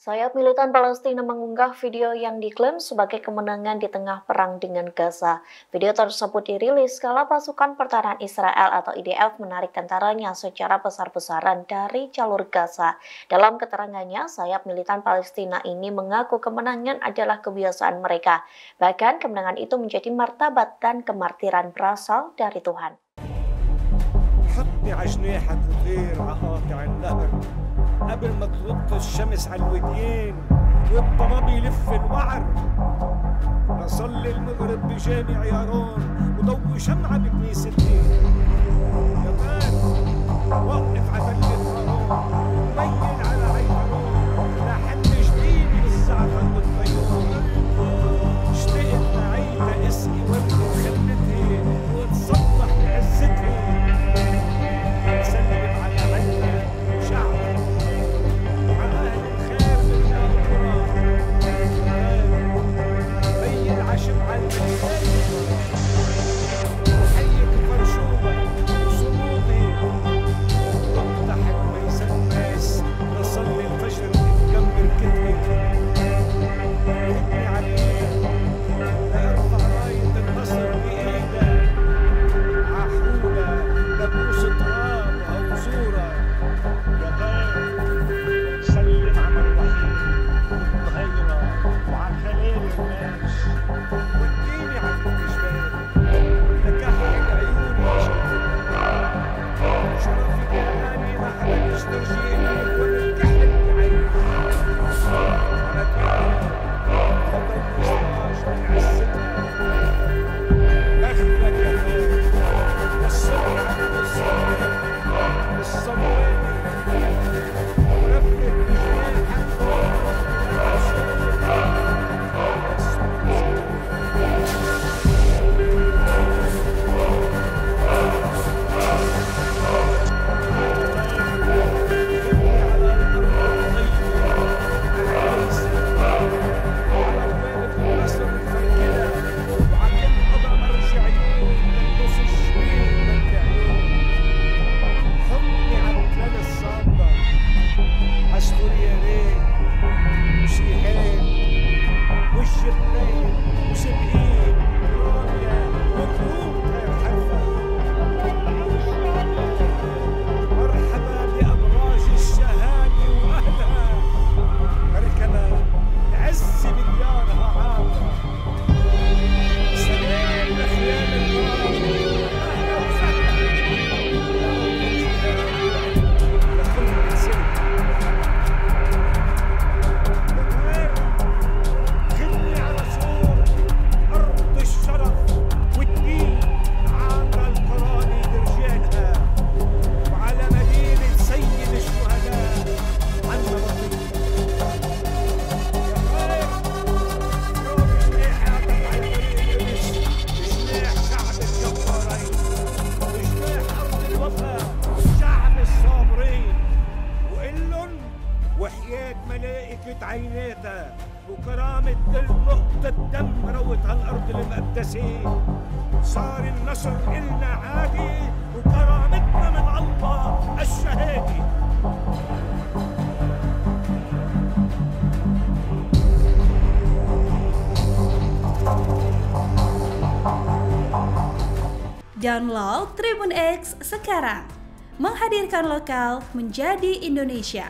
Sayap militan Palestina mengunggah video yang diklaim sebagai kemenangan di tengah perang dengan Gaza. Video tersebut dirilis kala pasukan pertahanan Israel atau IDF menarik tentaranya secara besar-besaran dari jalur Gaza. Dalam keterangannya, sayap militan Palestina ini mengaku kemenangan adalah kebiasaan mereka. Bahkan kemenangan itu menjadi martabat dan kemartiran berasal dari Tuhan. قبل ما تغط الشمس على الوديين والطراب يلف الوعر. نصلي المغرب بجامع يارون وضوي شمعة بكنيسة الدين يا مان وقف على ملائكة عيناتها وكرامة كل نقطة دم روت هالأرض المقدسة صار النصر إلنا عادي وكرامتنا من الله الشهادي Download Tribun X sekarang. Menghadirkan lokal menjadi Indonesia.